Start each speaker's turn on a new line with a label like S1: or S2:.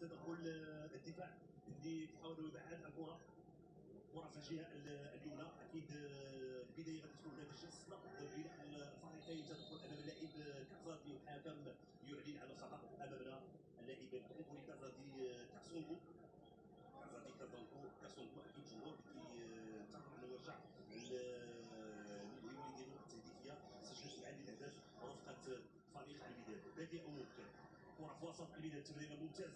S1: تدخل آه، الدفاع. اللي كيحاولوا يبعد الكرة. الكرة في الجهة اليمنى أكيد آه، البداية غادي تكون نتيجه الصدق بين الفريقين. تدخل أمام اللاعب كازادي والحكم يعلن على الخطأ امامنا اللاعب الطريقي كازادي آه، كاسونغو. كازادي كازونغو كاسونغو. أكيد جمهور كيتقرر انه يرجع للمهمه ديالو التهديفيه سجل في عدد الأهداف. رفقه فريق الوداد بادئ ممكن. كرة في وسط الوداد تمريرة ممتازة.